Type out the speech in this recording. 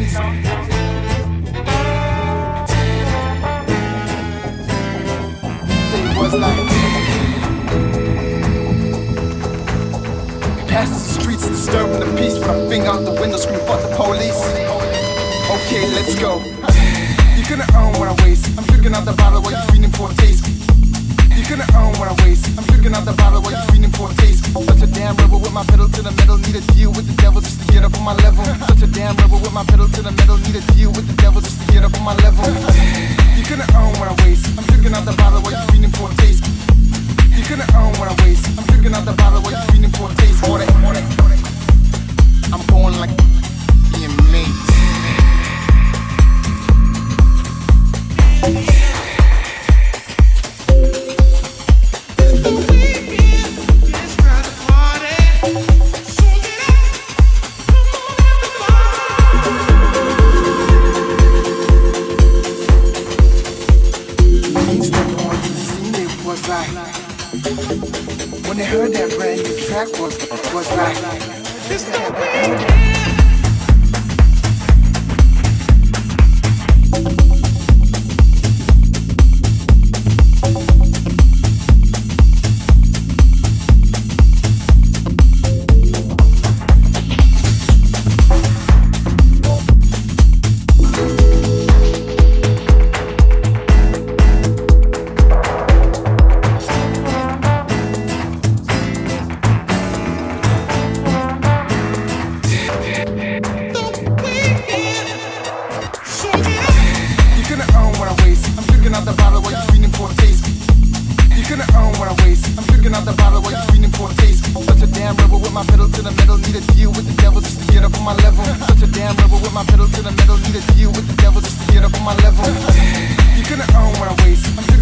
It was like Past the streets, disturbing the peace. With my finger out the window, screaming, fuck the police. Okay, let's go. You're gonna earn what I waste. I'm drinking out the bottle while you're feeding for a taste. You couldn't own what I waste. I'm drinking out the bottle while you feeling for a taste. Such a damn rebel with my pedal to the metal. Need a deal with the devil just to get up on my level. Such a damn rebel with my pedal to the metal. Need a deal with the devil just to get up on my level. You couldn't when they heard that brand new track was was like. You while you feeling for a taste. Such a damn rebel with my pedal to the metal. Need a deal with the devil just to get up on my level. Such a damn rebel with my pedal to the metal. Need a deal with the devil just to get up on my level. You couldn't own what I waste.